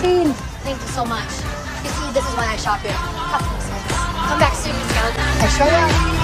16. Thank you so much. You see, this is why I shop here. Come back soon, Scout. I show you.